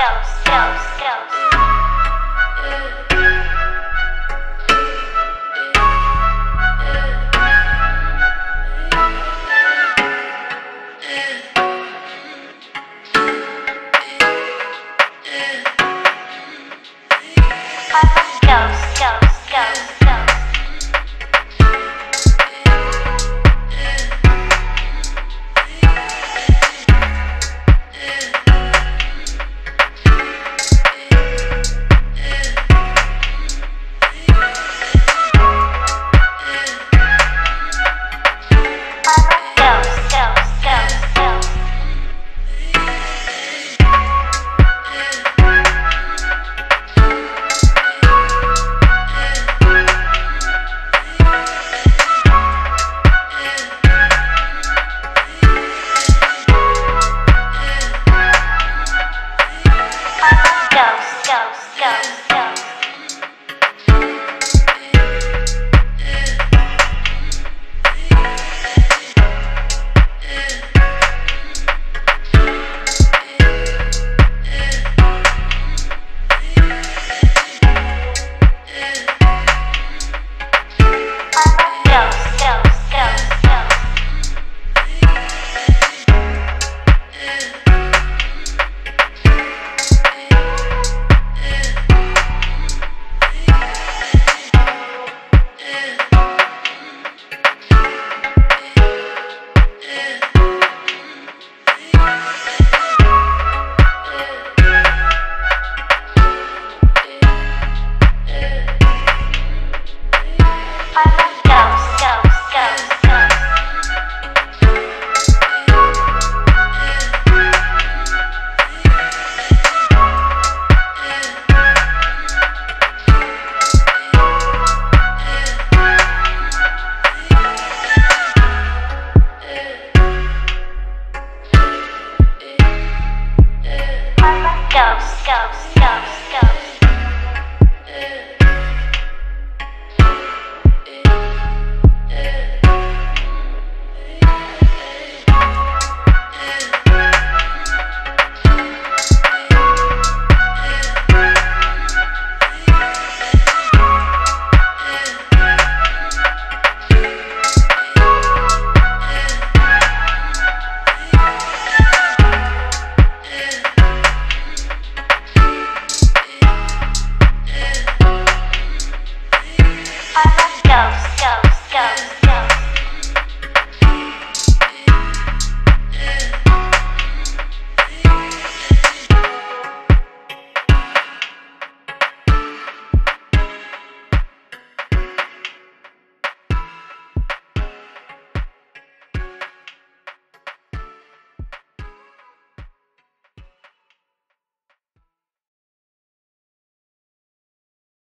Films, films. go, go, go. ghost, ghost, ghost, ghost.